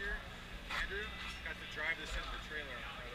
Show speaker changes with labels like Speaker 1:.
Speaker 1: Andrew, got to drive this into the trailer on Friday.